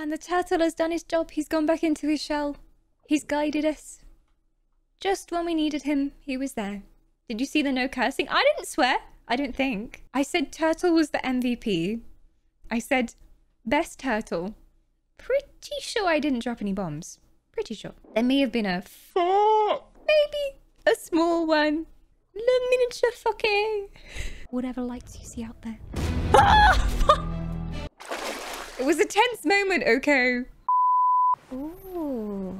And the turtle has done his job. He's gone back into his shell. He's guided us. Just when we needed him, he was there. Did you see the no cursing? I didn't swear. I don't think. I said turtle was the MVP. I said best turtle. Pretty sure I didn't drop any bombs. Pretty sure. There may have been a maybe a small one. Little miniature fucky. Whatever lights you see out there. Ah, it was a tense moment, okay? Ooh.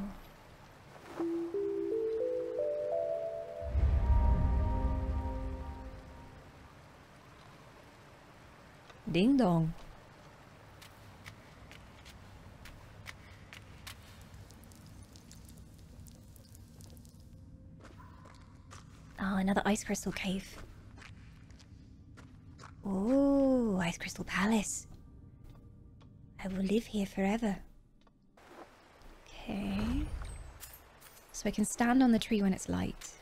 Ding dong. Oh, another ice crystal cave. Oh, ice crystal palace. I will live here forever. Okay. So I can stand on the tree when it's light.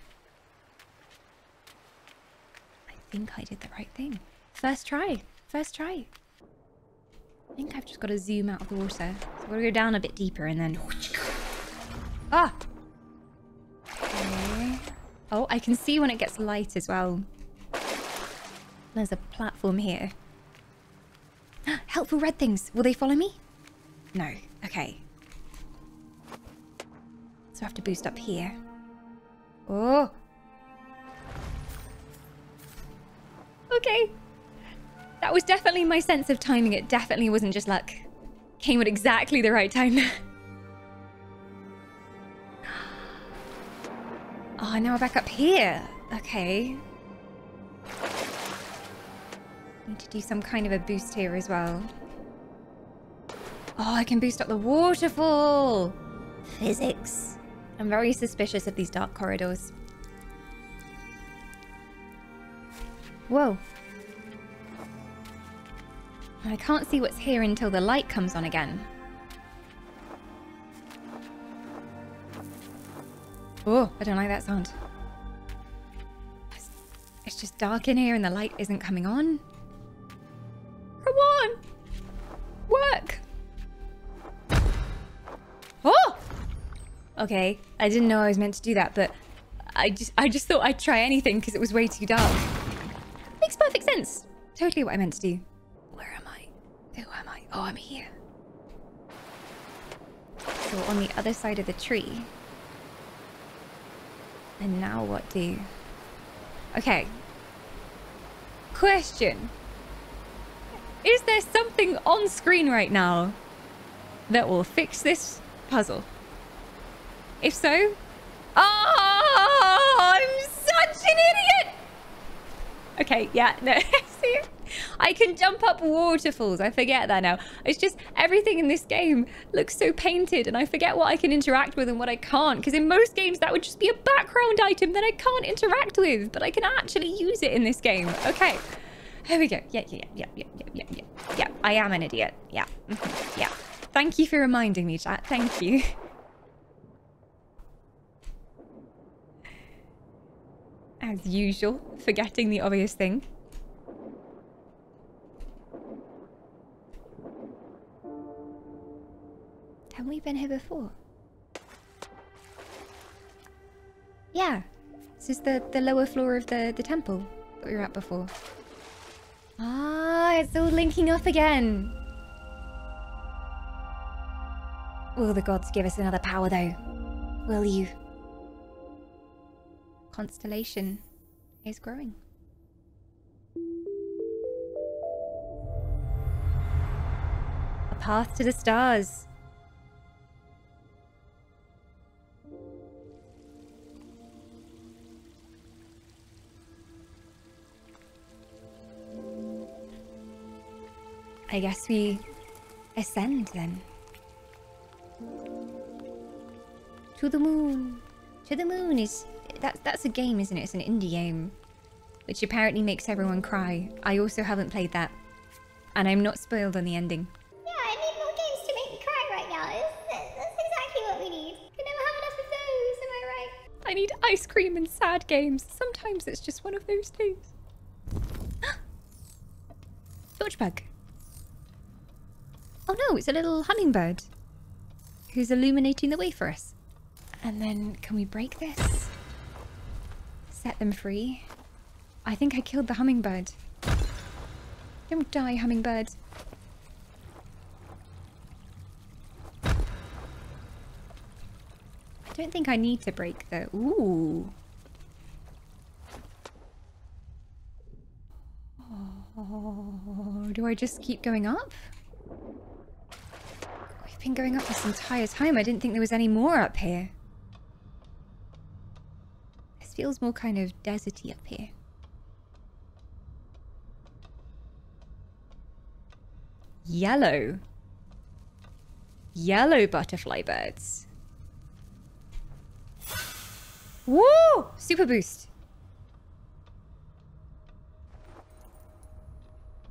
I think I did the right thing. First try. First try. I think I've just got to zoom out of the water. So we'll go down a bit deeper and then... Ah! Okay. Oh, I can see when it gets light as well. There's a platform here. Helpful red things. Will they follow me? No. Okay. So I have to boost up here. Oh! Okay. That was definitely my sense of timing. It definitely wasn't just luck. Came at exactly the right time. oh, now we're back up here. Okay. Need to do some kind of a boost here as well. Oh, I can boost up the waterfall. Physics. I'm very suspicious of these dark corridors. Whoa. I can't see what's here until the light comes on again. Oh, I don't like that sound. It's just dark in here and the light isn't coming on. Okay, I didn't know I was meant to do that, but I just I just thought I'd try anything because it was way too dark. Makes perfect sense. Totally what I meant to do. Where am I? Who am I? Oh, I'm here. So on the other side of the tree. And now what do? Okay. Question. Is there something on screen right now that will fix this puzzle? If so, oh, I'm such an idiot. Okay, yeah, no, see, I can jump up waterfalls. I forget that now. It's just everything in this game looks so painted and I forget what I can interact with and what I can't. Because in most games, that would just be a background item that I can't interact with, but I can actually use it in this game. Okay. Here we go. Yeah, yeah, yeah, yeah, yeah, yeah, yeah. Yeah, I am an idiot. Yeah. Mm-hmm. Yeah. Thank you for reminding me, chat. Thank you. As usual, forgetting the obvious thing. Haven't we been here before? Yeah. This is the, the lower floor of the, the temple that we were at before. Ah, it's all linking up again. Will the gods give us another power, though? Will you? Constellation is growing. A path to the stars. I guess we ascend then. To the moon. To the moon is that's that's a game, isn't it? It's an indie game, which apparently makes everyone cry. I also haven't played that, and I'm not spoiled on the ending. Yeah, I need more games to make me cry right now. That's, that's exactly what we need. Can never have enough of those, am I right? I need ice cream and sad games. Sometimes it's just one of those days. Dodge bug. Oh no, it's a little hummingbird who's illuminating the way for us. And then can we break this? Set them free. I think I killed the hummingbird. Don't die, hummingbird. I don't think I need to break the... Ooh. Oh, do I just keep going up? We've been going up this entire time. I didn't think there was any more up here. Feels more kind of deserty up here. Yellow. Yellow butterfly birds. Woo! Super boost.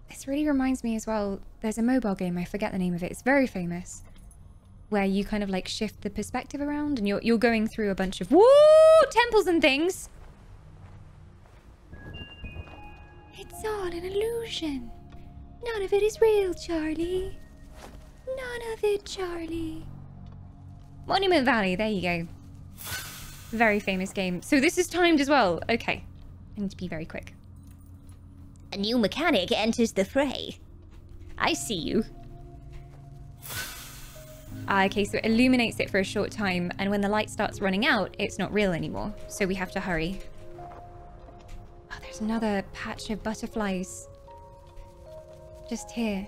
This really reminds me as well. There's a mobile game, I forget the name of it. It's very famous. Where you kind of like shift the perspective around and you're you're going through a bunch of woo temples and things. It's all an illusion. None of it is real, Charlie. None of it, Charlie. Monument Valley, there you go. Very famous game. So this is timed as well. Okay. I need to be very quick. A new mechanic enters the fray. I see you. Ah, okay, so it illuminates it for a short time, and when the light starts running out, it's not real anymore. So we have to hurry. Oh, there's another patch of butterflies. Just here.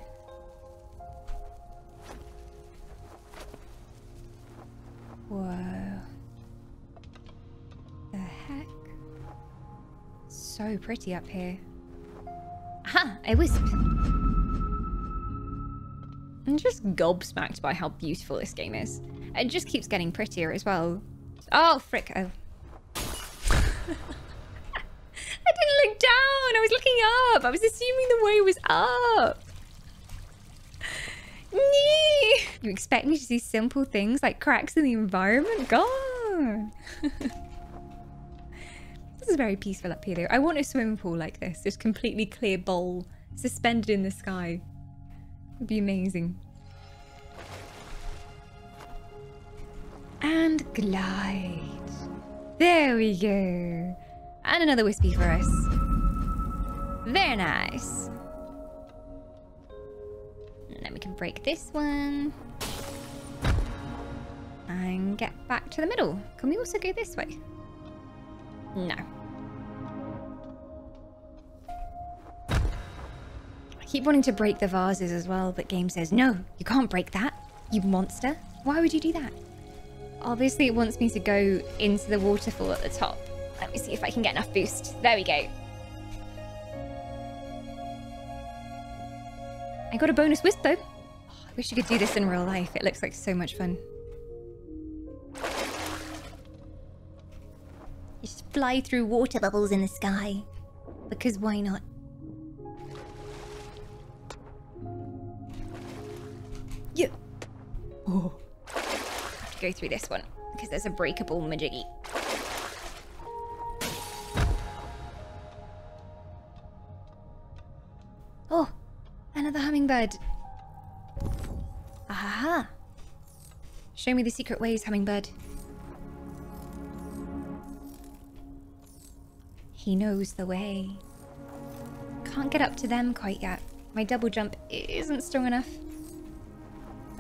Whoa. The heck? So pretty up here. Aha! A wisp! I'm just gobsmacked by how beautiful this game is. It just keeps getting prettier as well. Oh, frick. Oh. I didn't look down. I was looking up. I was assuming the way was up. Nee. You expect me to see simple things like cracks in the environment? God. this is very peaceful up here though. I want a swimming pool like this. Just completely clear bowl suspended in the sky. Would be amazing. And glide. There we go. And another wispy for us. Very nice. And then we can break this one. And get back to the middle. Can we also go this way? No. Keep wanting to break the vases as well, but game says, no, you can't break that, you monster. Why would you do that? Obviously, it wants me to go into the waterfall at the top. Let me see if I can get enough boost. There we go. I got a bonus wisp though. Oh, I wish you could do this in real life. It looks like so much fun. Just fly through water bubbles in the sky. Because why not? Oh. I have to go through this one because there's a breakable majiggy. Oh, another hummingbird. Aha. Show me the secret ways, hummingbird. He knows the way. Can't get up to them quite yet. My double jump isn't strong enough.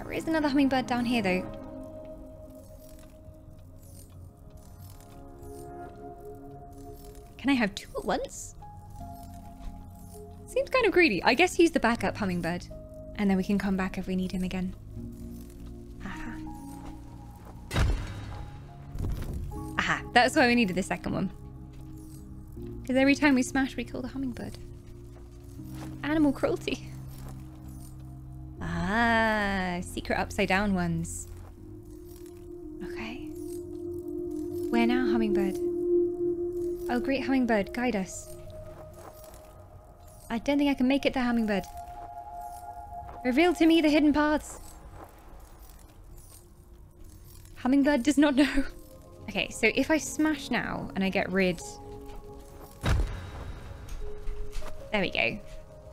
There is another hummingbird down here, though. Can I have two at once? Seems kind of greedy. I guess he's the backup hummingbird. And then we can come back if we need him again. Aha. Aha. That's why we needed the second one. Because every time we smash, we kill the hummingbird. Animal cruelty. Ah, secret upside down ones. Okay. Where now, hummingbird? Oh, great hummingbird, guide us. I don't think I can make it to hummingbird. Reveal to me the hidden paths. Hummingbird does not know. Okay, so if I smash now and I get rid... There we go.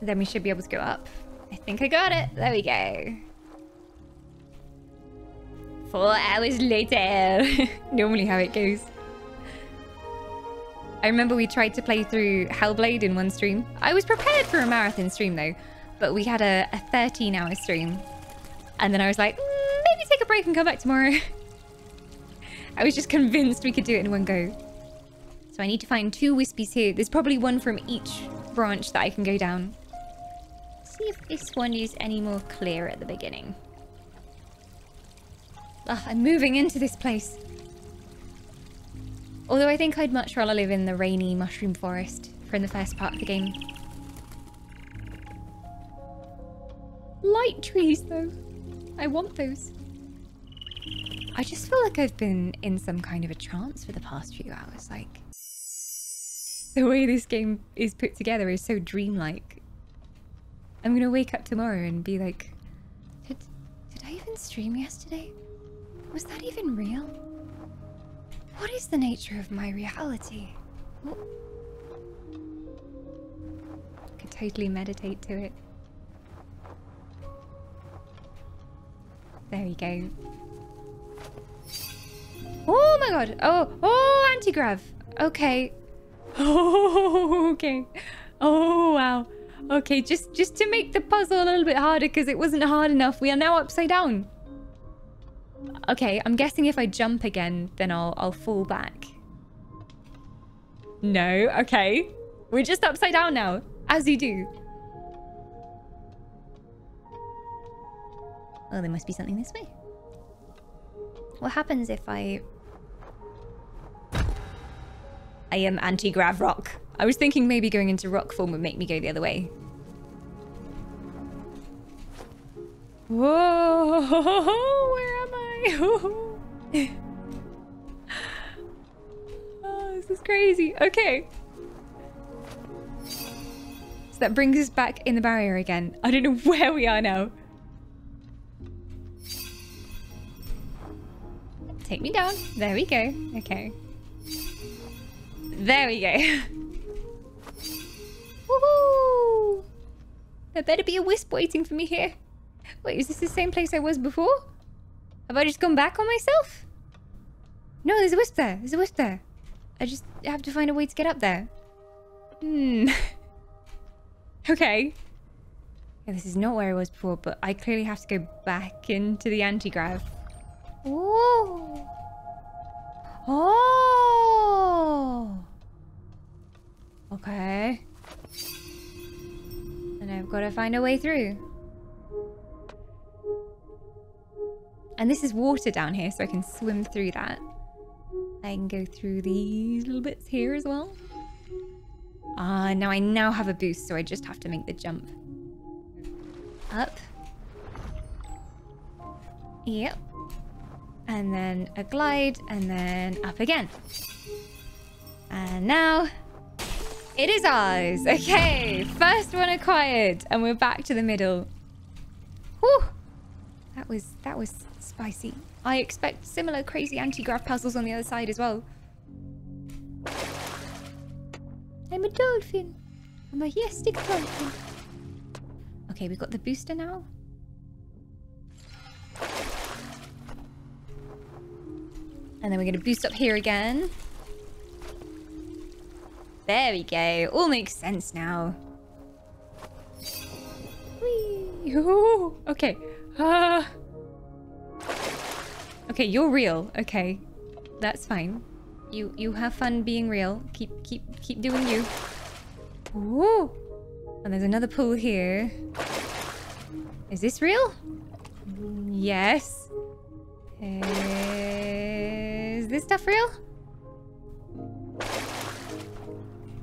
Then we should be able to go up. I think I got it. There we go. Four hours later. Normally how it goes. I remember we tried to play through Hellblade in one stream. I was prepared for a marathon stream though, but we had a, a 13 hour stream. And then I was like, mm, maybe take a break and come back tomorrow. I was just convinced we could do it in one go. So I need to find two wispies here. There's probably one from each branch that I can go down. See if this one is any more clear at the beginning. Ugh, I'm moving into this place. Although I think I'd much rather live in the rainy mushroom forest from the first part of the game. Light trees, though. I want those. I just feel like I've been in some kind of a trance for the past few hours. Like, the way this game is put together is so dreamlike. I'm gonna wake up tomorrow and be like, did, did I even stream yesterday? Was that even real? What is the nature of my reality? What? I could totally meditate to it. There we go. Oh my god. Oh, oh, anti-grav. Okay. Oh, okay. Oh, wow. Okay, just just to make the puzzle a little bit harder because it wasn't hard enough. We are now upside down. Okay, I'm guessing if I jump again, then I'll I'll fall back. No, okay. We're just upside down now, as you do. Oh, there must be something this way. What happens if I... I am anti-grav rock. I was thinking maybe going into rock form would make me go the other way. Whoa! Where am I? oh, this is crazy. Okay. So that brings us back in the barrier again. I don't know where we are now. Take me down. There we go. Okay. There we go. There better be a wisp waiting for me here. Wait, is this the same place I was before? Have I just gone back on myself? No, there's a wisp there. There's a wisp there. I just have to find a way to get up there. Hmm. okay. Yeah, this is not where I was before, but I clearly have to go back into the anti-grav. Oh. Oh. Okay. And I've got to find a way through. And this is water down here, so I can swim through that. I can go through these little bits here as well. Ah, now I now have a boost, so I just have to make the jump. Up. Yep. And then a glide, and then up again. And now... It is ours! Okay, first one acquired, and we're back to the middle. Whew! That was, that was spicy. I expect similar crazy anti-grav puzzles on the other side as well. I'm a dolphin. I'm a majestic dolphin. Okay, we've got the booster now. And then we're going to boost up here again. There we go. All makes sense now. Whee! Ooh, okay. Uh, okay, you're real. Okay. That's fine. You you have fun being real. Keep keep keep doing you. Ooh. And there's another pool here. Is this real? Yes. Is this stuff real?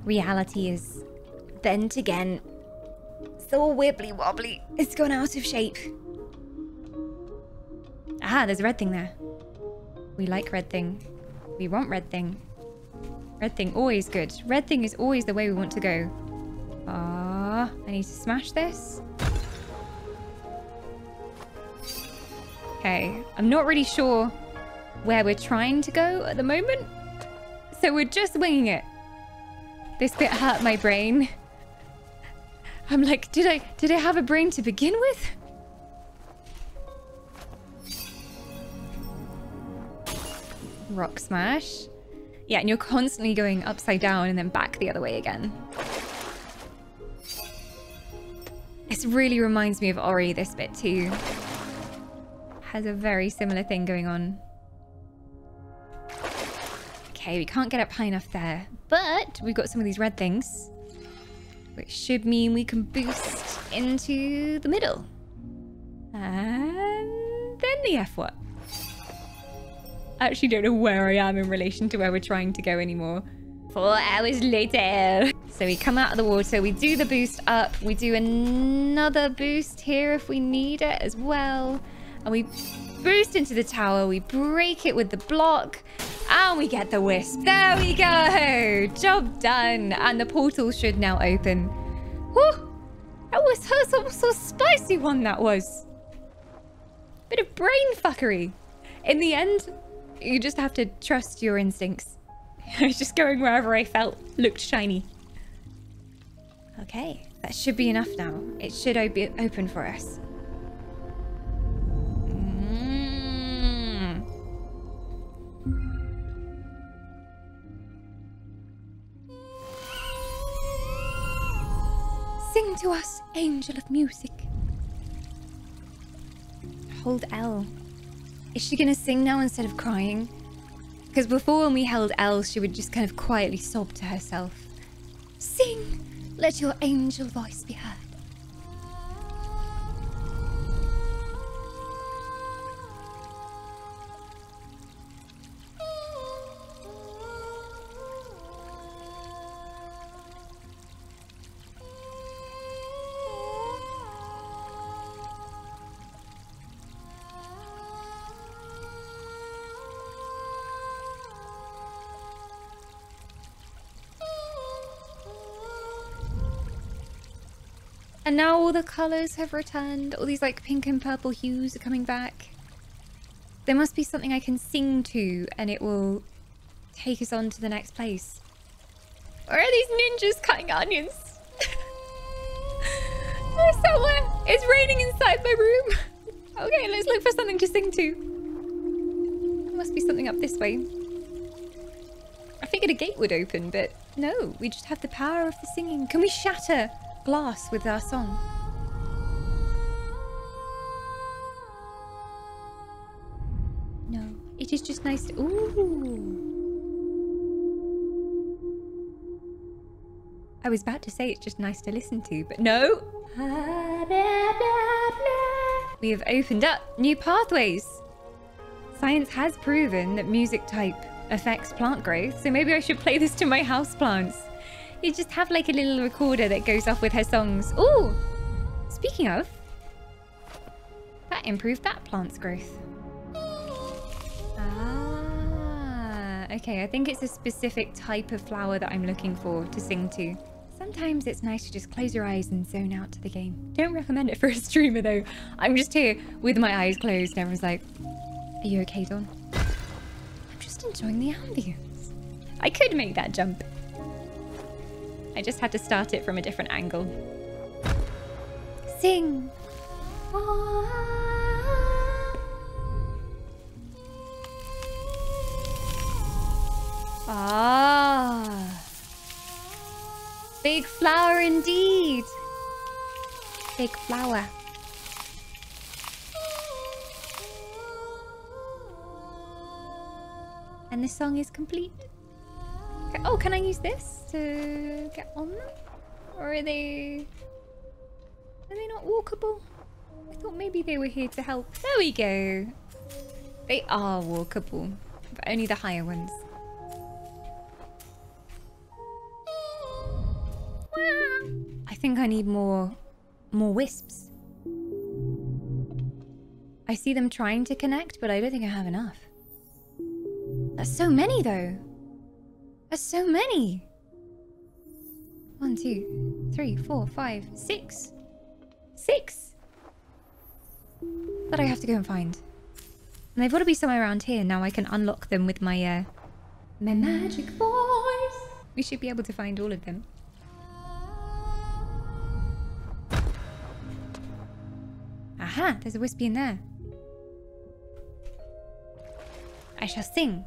Reality is bent again. So wibbly wobbly. It's gone out of shape. Ah, there's a red thing there. We like red thing. We want red thing. Red thing, always good. Red thing is always the way we want to go. Ah, I need to smash this. Okay, I'm not really sure where we're trying to go at the moment. So we're just winging it. This bit hurt my brain. I'm like, did I did I have a brain to begin with? Rock smash. Yeah, and you're constantly going upside down and then back the other way again. This really reminds me of Ori, this bit too. Has a very similar thing going on. Okay, we can't get up high enough there. But we've got some of these red things. Which should mean we can boost into the middle. And then the F what? I actually don't know where I am in relation to where we're trying to go anymore. Four hours later. So we come out of the water, we do the boost up, we do another boost here if we need it as well. And we boost into the tower, we break it with the block, and we get the wisp. There we go! Job done. And the portal should now open. Whew! That was so, so, spicy one that was. Bit of brain fuckery. In the end, you just have to trust your instincts. I was just going wherever I felt looked shiny. Okay, that should be enough now. It should open for us. To us, angel of music. Hold L. Is she gonna sing now instead of crying? Because before when we held L, she would just kind of quietly sob to herself. Sing! Let your angel voice be heard. And now all the colours have returned. All these like pink and purple hues are coming back. There must be something I can sing to and it will take us on to the next place. Where are these ninjas cutting onions? They're somewhere. It's raining inside my room. okay, let's look for something to sing to. There must be something up this way. I figured a gate would open, but no, we just have the power of the singing. Can we shatter glass with our song. No, it is just nice to... Ooh. I was about to say it's just nice to listen to, but no. We have opened up new pathways. Science has proven that music type affects plant growth, so maybe I should play this to my houseplants. You just have like a little recorder that goes off with her songs. Oh, speaking of, that improved that plant's growth. Ah, okay. I think it's a specific type of flower that I'm looking for to sing to. Sometimes it's nice to just close your eyes and zone out to the game. Don't recommend it for a streamer though. I'm just here with my eyes closed and everyone's like, are you okay, Dawn? I'm just enjoying the ambience. I could make that jump. I just had to start it from a different angle. Sing! Ah! Big flower indeed! Big flower. And the song is complete. Oh, can I use this to get on them? Or are they... Are they not walkable? I thought maybe they were here to help. There we go. They are walkable, but only the higher ones. I think I need more, more wisps. I see them trying to connect, but I don't think I have enough. That's so many though. There's so many. One, two, three, four, five, six. Six. That I have to go and find. And they've got to be somewhere around here. Now I can unlock them with my, uh, my magic voice. We should be able to find all of them. Aha, there's a wispy in there. I shall sing.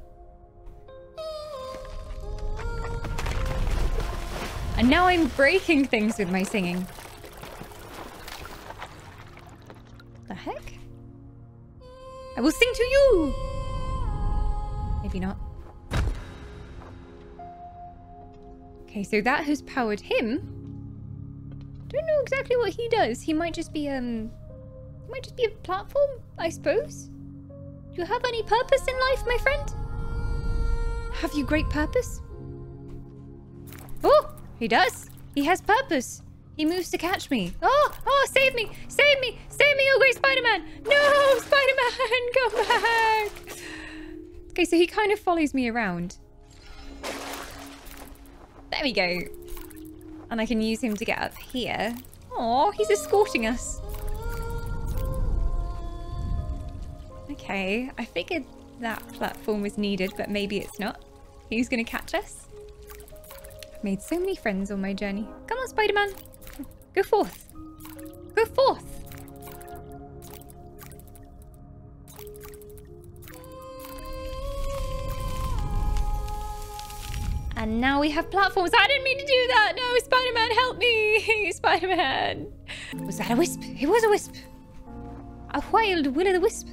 And now I'm breaking things with my singing. The heck? I will sing to you! Maybe not. Okay, so that has powered him. Don't know exactly what he does. He might just be, um... He might just be a platform, I suppose. Do you have any purpose in life, my friend? Have you great purpose? He does. He has purpose. He moves to catch me. Oh, oh, save me! Save me! Save me, oh great Spider-Man! No, Spider-Man, come back! Okay, so he kind of follows me around. There we go. And I can use him to get up here. Oh, he's escorting us. Okay, I figured that platform was needed, but maybe it's not. Who's gonna catch us? Made so many friends on my journey. Come on, Spider-Man. Go forth. Go forth. And now we have platforms. I didn't mean to do that. No, Spider-Man, help me. Spider-Man. Was that a wisp? It was a wisp. A wild will-o'-the-wisp.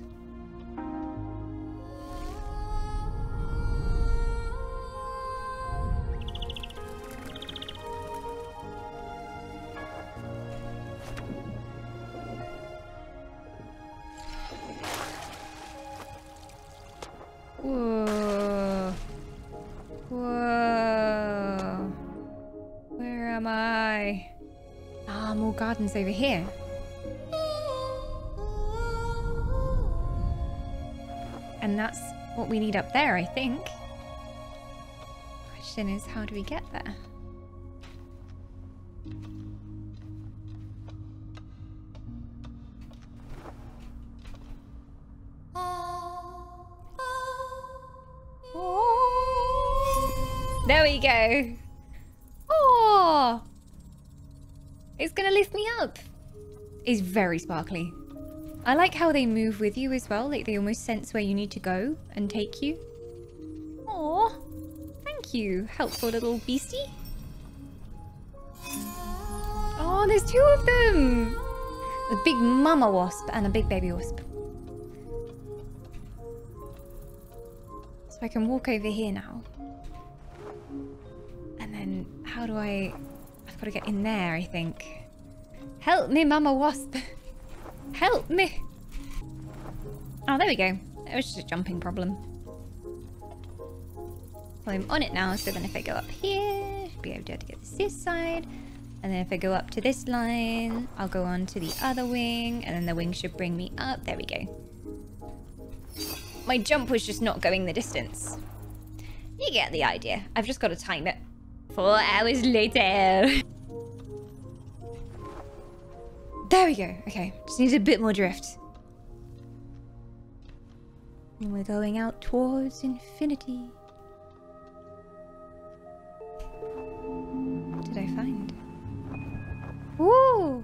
Over here. And that's what we need up there, I think. Question is, how do we get there? There we go. Oh, it's gonna lift me up. It's very sparkly. I like how they move with you as well. Like they almost sense where you need to go and take you. Oh, thank you, helpful little beastie. Oh, there's two of them. A big mama wasp and a big baby wasp. So I can walk over here now. And then how do I... I've got to get in there, I think. Help me, Mama Wasp. Help me. Oh, there we go. It was just a jumping problem. I'm on it now, so then if I go up here, should be able to get this side. And then if I go up to this line, I'll go on to the other wing, and then the wing should bring me up. There we go. My jump was just not going the distance. You get the idea. I've just got to time it. Four hours later. There we go. Okay, just need a bit more drift. And we're going out towards infinity. What did I find? Ooh!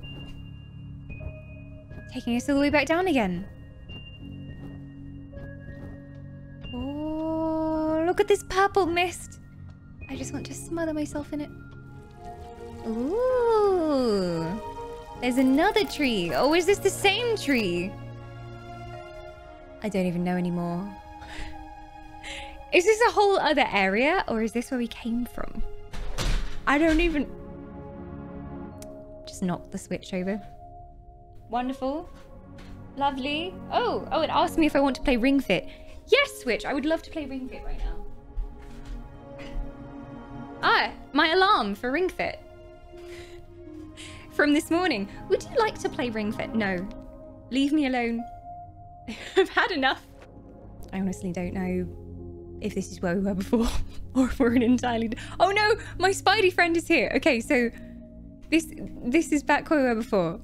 Taking us all the way back down again. Oh, look at this purple mist. I just want to smother myself in it. Ooh. There's another tree. Oh, is this the same tree? I don't even know anymore. Is this a whole other area or is this where we came from? I don't even... Just knock the switch over. Wonderful. Lovely. Oh, oh, it asked me if I want to play Ring Fit. Yes, Switch, I would love to play Ring Fit right now. Ah, my alarm for Ring Fit. From this morning. Would you like to play Ring Fit? No. Leave me alone. I've had enough. I honestly don't know if this is where we were before or if we're an entirely... Oh no, my Spidey friend is here. Okay, so this this is back where we were before.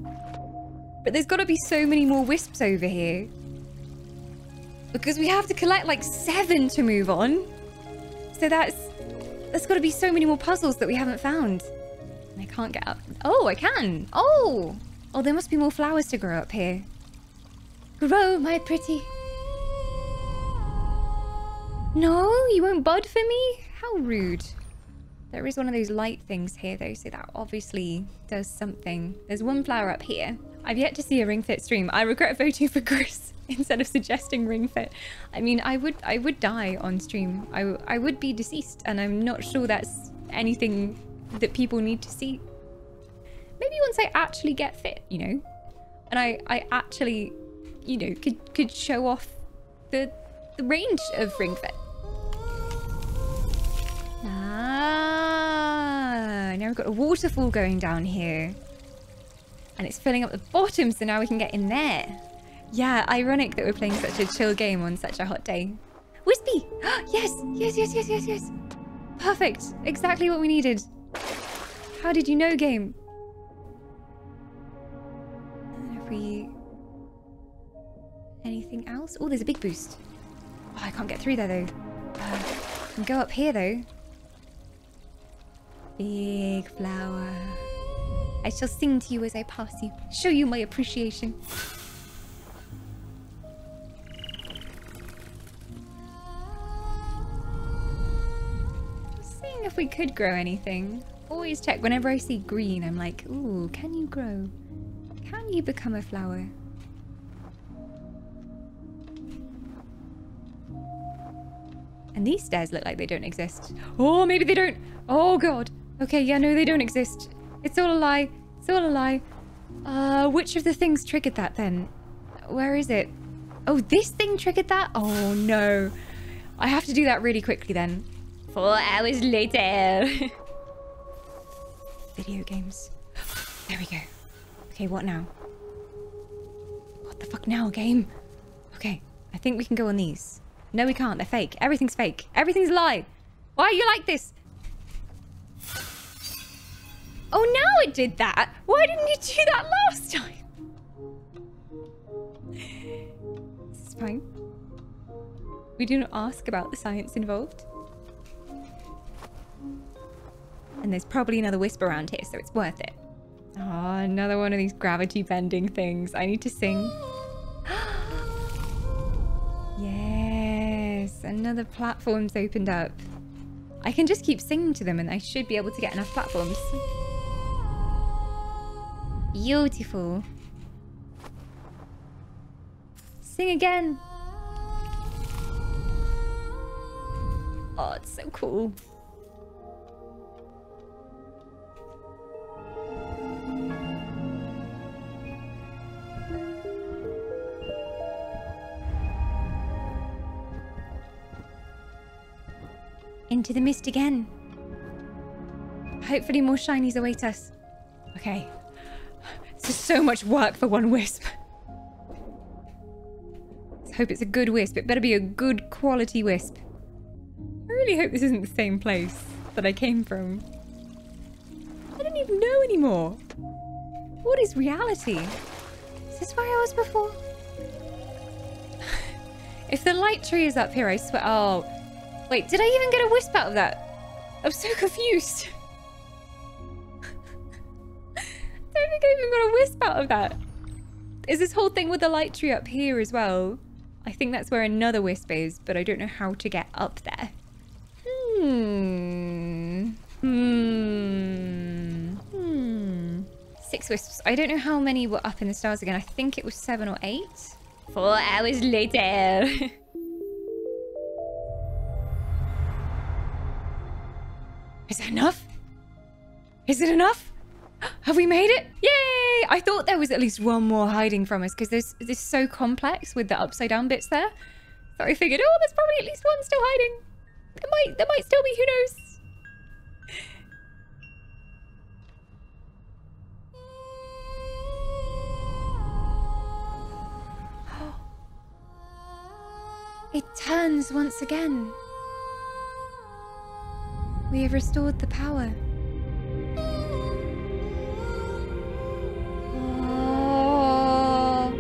But there's got to be so many more wisps over here. Because we have to collect like seven to move on. So that's there's got to be so many more puzzles that we haven't found. I can't get up. Oh, I can. Oh. Oh, there must be more flowers to grow up here. Grow, my pretty. No, you won't bud for me? How rude. There is one of those light things here though, so that obviously does something. There's one flower up here. I've yet to see a ring fit stream. I regret voting for Gris instead of suggesting ring fit. I mean, I would I would die on stream. I, I would be deceased and I'm not sure that's anything that people need to see. Maybe once I actually get fit, you know, and I, I actually, you know, could, could show off the, the range of ring fit. Ah, now we've got a waterfall going down here. And it's filling up the bottom, so now we can get in there. Yeah, ironic that we're playing such a chill game on such a hot day. Wispy! yes, yes, yes, yes, yes, yes. Perfect. Exactly what we needed. How did you know, game? If we... Anything else? Oh, there's a big boost. Oh, I can't get through there, though. Uh, can go up here, though. Big flower. I shall sing to you as I pass you. Show you my appreciation. Seeing if we could grow anything. Always check whenever I see green, I'm like, ooh, can you grow? Can you become a flower? And these stairs look like they don't exist. Oh, maybe they don't. Oh, God. Okay, yeah, no, they don't exist. It's all a lie. It's all a lie. Uh, which of the things triggered that then? Where is it? Oh, this thing triggered that? Oh, no. I have to do that really quickly then. Four hours later. Video games. There we go. Okay, what now? What the fuck now, game? Okay, I think we can go on these. No, we can't. They're fake. Everything's fake. Everything's lie. Why are you like this? Oh, now it did that. Why didn't you do that last time? This is fine. We do not ask about the science involved. And there's probably another wisp around here, so it's worth it. Oh, another one of these gravity bending things. I need to sing. yes, another platform's opened up. I can just keep singing to them and I should be able to get enough platforms. Beautiful. Sing again. Oh, it's so cool. Into the mist again. Hopefully more shinies await us. Okay. This is so much work for one wisp. Let's hope it's a good wisp. It better be a good quality wisp. I really hope this isn't the same place that I came from. I don't even know anymore. What is reality? Is this where I was before? if the light tree is up here, I swear... Oh, Wait, did I even get a wisp out of that? I'm so confused. I don't think I even got a wisp out of that. Is this whole thing with the light tree up here as well? I think that's where another wisp is, but I don't know how to get up there. Hmm. Hmm. Hmm. Six wisps. I don't know how many were up in the stars again. I think it was seven or eight. Four hours later. Is that enough? Is it enough? Have we made it? Yay! I thought there was at least one more hiding from us because this this is so complex with the upside down bits there. So I figured, oh, there's probably at least one still hiding. There might there might still be, who knows? It turns once again. We have restored the power. Oh.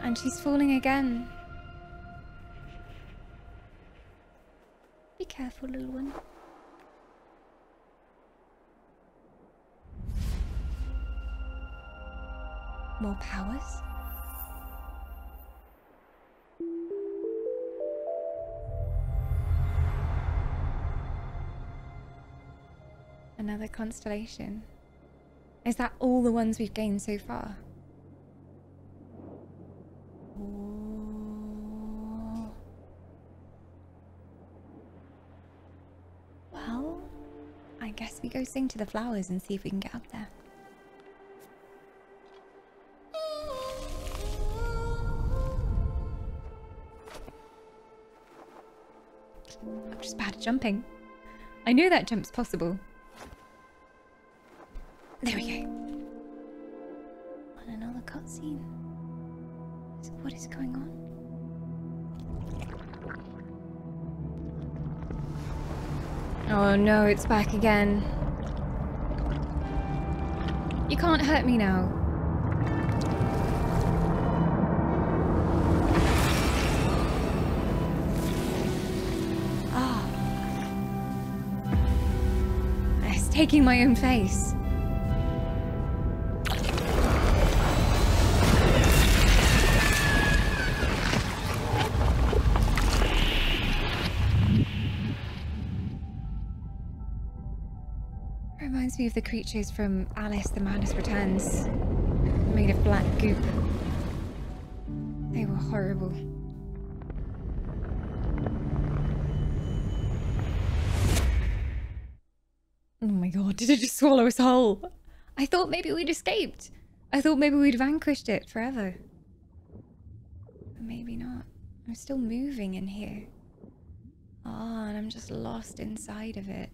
And she's falling again. Be careful, little one. More powers? Constellation. Is that all the ones we've gained so far? Oh. Well, I guess we go sing to the flowers and see if we can get up there. I'm just bad at jumping. I knew that jump's possible. There we go. And another cutscene. What is going on? Oh no, it's back again. You can't hurt me now. Ah. It's taking my own face. Of the creatures from Alice the Madness Returns. Made of black goop. They were horrible. Oh my god, did it just swallow us whole? I thought maybe we'd escaped. I thought maybe we'd vanquished it forever. But maybe not. I'm still moving in here. Ah, and I'm just lost inside of it.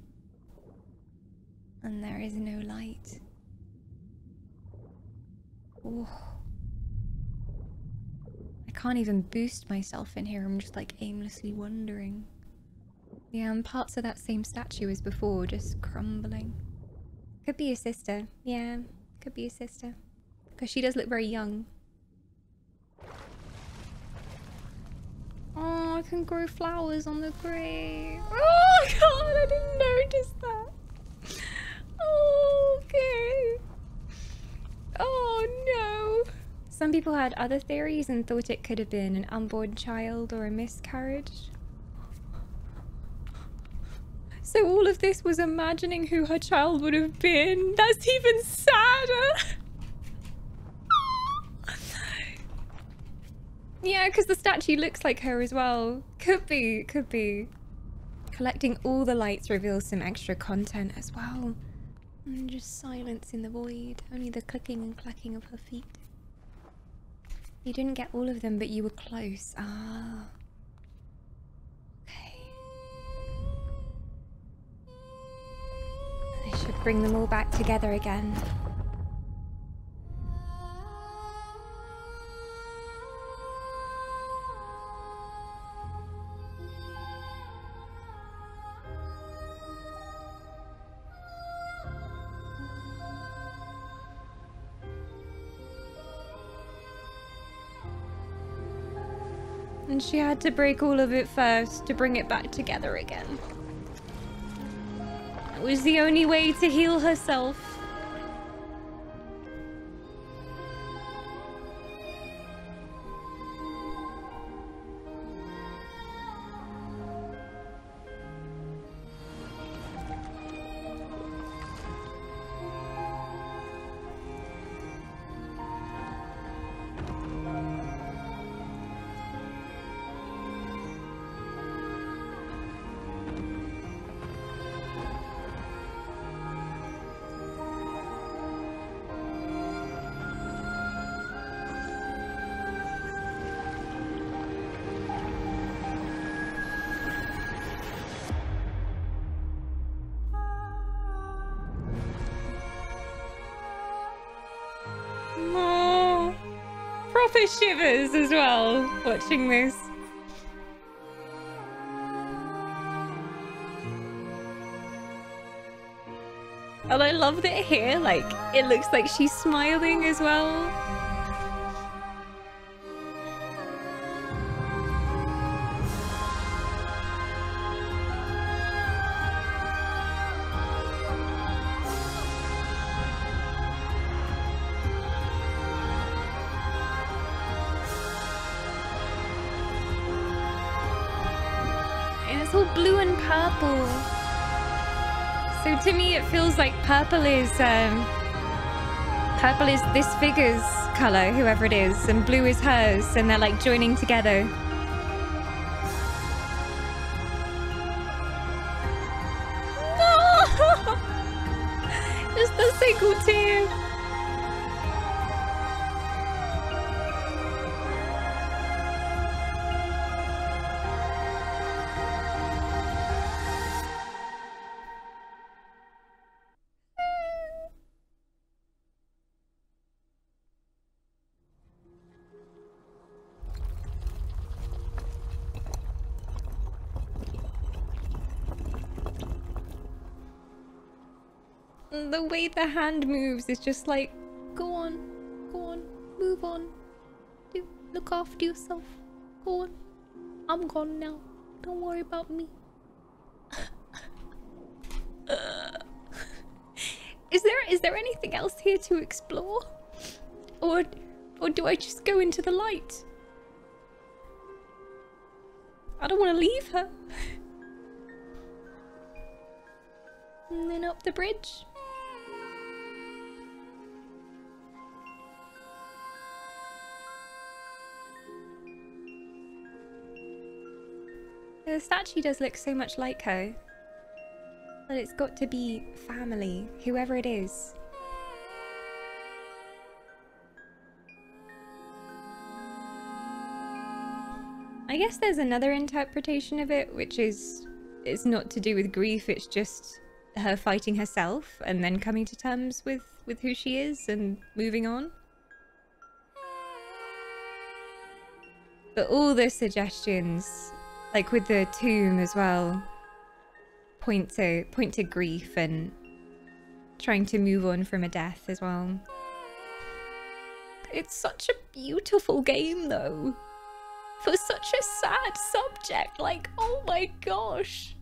And there is no light. Oh. I can't even boost myself in here. I'm just like aimlessly wandering. Yeah, and parts of that same statue as before, just crumbling. Could be a sister. Yeah, could be a sister. Because she does look very young. Oh, I can grow flowers on the grave. Oh god, I didn't notice that. Okay. Oh no. Some people had other theories and thought it could have been an unborn child or a miscarriage. So all of this was imagining who her child would have been. That's even sadder. yeah, because the statue looks like her as well. Could be, could be. Collecting all the lights reveals some extra content as well. And just silence in the void. Only the clicking and clacking of her feet. You didn't get all of them, but you were close. Ah. Okay. I should bring them all back together again. And she had to break all of it first to bring it back together again. It was the only way to heal herself. Shivers as well watching this. And I love that here, like, it looks like she's smiling as well. Purple is um, purple is this figure's color, whoever it is, and blue is hers, and they're like joining together. Way the hand moves is just like, go on, go on, move on. Do look after yourself. Go on. I'm gone now. Don't worry about me. is there is there anything else here to explore? Or or do I just go into the light? I don't want to leave her. And then up the bridge. The statue does look so much like her. But it's got to be family, whoever it is. I guess there's another interpretation of it, which is it's not to do with grief, it's just her fighting herself and then coming to terms with, with who she is and moving on. But all the suggestions like with the tomb as well. Point to point to grief and trying to move on from a death as well. It's such a beautiful game though. For such a sad subject like oh my gosh.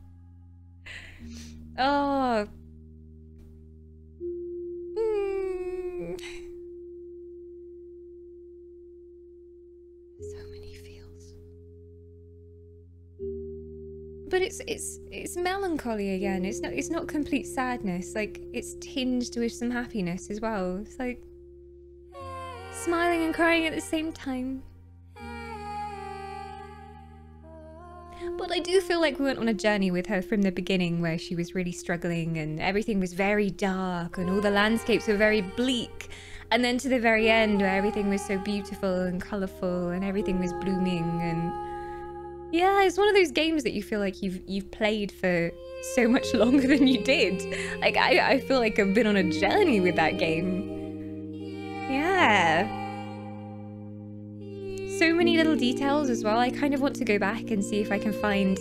Oh. Mm. so many but it's it's it's melancholy again. It's not it's not complete sadness. Like it's tinged with some happiness as well. It's like smiling and crying at the same time. But I do feel like we went on a journey with her from the beginning where she was really struggling and everything was very dark and all the landscapes were very bleak. And then to the very end where everything was so beautiful and colourful and everything was blooming and yeah, it's one of those games that you feel like you've you've played for so much longer than you did. Like I, I feel like I've been on a journey with that game. Yeah. So many little details as well. I kind of want to go back and see if I can find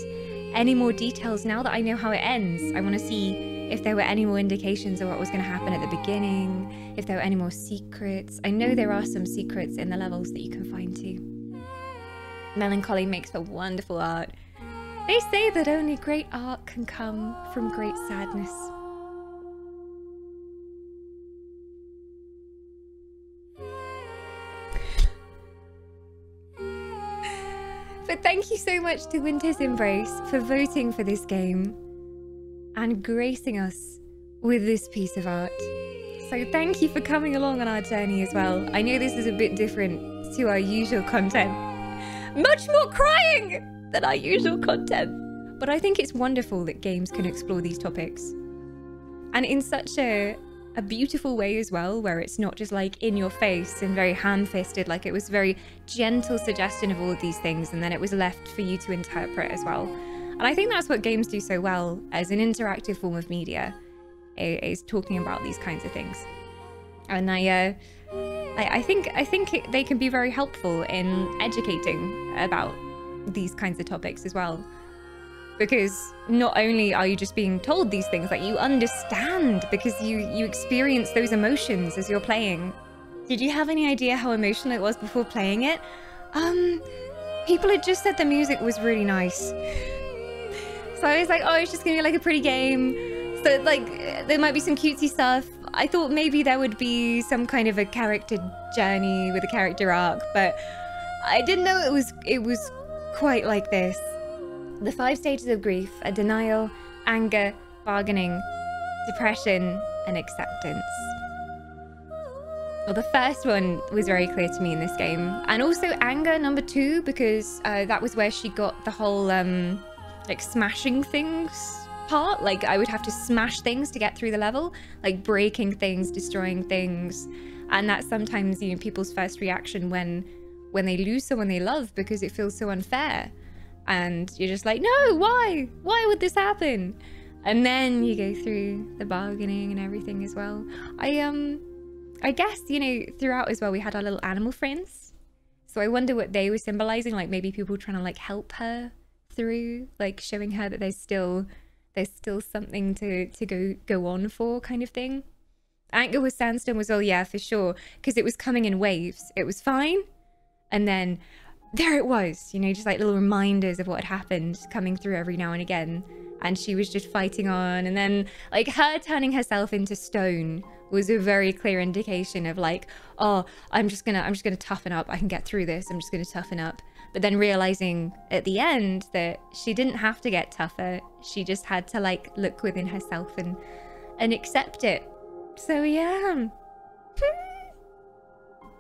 any more details now that I know how it ends. I want to see if there were any more indications of what was going to happen at the beginning, if there were any more secrets. I know there are some secrets in the levels that you can find too. Melancholy makes for wonderful art. They say that only great art can come from great sadness. But thank you so much to Winter's Embrace for voting for this game and gracing us with this piece of art. So thank you for coming along on our journey as well. I know this is a bit different to our usual content, much more crying than our usual content. But I think it's wonderful that games can explore these topics. And in such a, a beautiful way as well, where it's not just like in your face and very hand fisted, like it was very gentle suggestion of all of these things, and then it was left for you to interpret as well. And I think that's what games do so well as an interactive form of media, is talking about these kinds of things. And I, uh, I, I think I think they can be very helpful in educating about these kinds of topics as well. Because not only are you just being told these things, like you understand because you you experience those emotions as you're playing. Did you have any idea how emotional it was before playing it? Um, people had just said the music was really nice. So I was like, oh, it's just gonna be like a pretty game. So like, there might be some cutesy stuff. I thought maybe there would be some kind of a character journey with a character arc, but I didn't know it was it was quite like this. The five stages of grief are denial, anger, bargaining, depression, and acceptance. Well, the first one was very clear to me in this game. And also anger, number two, because uh, that was where she got the whole, um, like, smashing things part. Like, I would have to smash things to get through the level. Like, breaking things, destroying things. And that's sometimes, you know, people's first reaction when when they lose someone they love because it feels so unfair. And you're just like, no, why? Why would this happen? And then you go through the bargaining and everything as well. I um I guess, you know, throughout as well we had our little animal friends. So I wonder what they were symbolizing, like maybe people trying to like help her through, like showing her that there's still there's still something to to go go on for kind of thing. Anger with Sandstone was, all yeah, for sure, because it was coming in waves. It was fine. And then there it was, you know, just like little reminders of what had happened coming through every now and again. And she was just fighting on. And then, like, her turning herself into stone was a very clear indication of like, oh, I'm just gonna, I'm just gonna toughen up. I can get through this. I'm just gonna toughen up. But then realizing at the end that she didn't have to get tougher. She just had to like look within herself and and accept it. So yeah.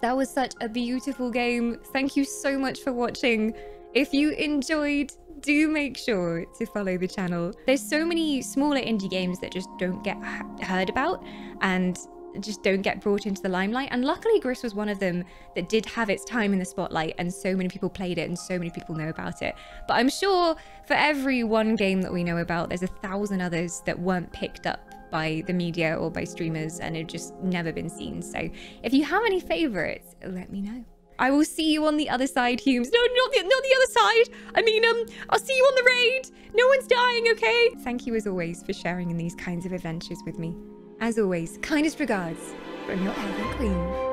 That was such a beautiful game. Thank you so much for watching. If you enjoyed, do make sure to follow the channel. There's so many smaller indie games that just don't get heard about and just don't get brought into the limelight. And luckily, Gris was one of them that did have its time in the spotlight, and so many people played it, and so many people know about it. But I'm sure for every one game that we know about, there's a thousand others that weren't picked up by the media or by streamers and have just never been seen. So if you have any favorites, let me know. I will see you on the other side, Humes. No, not the, not the other side. I mean, um, I'll see you on the raid. No one's dying, okay? Thank you as always for sharing in these kinds of adventures with me. As always, kindest regards from your Elven Queen.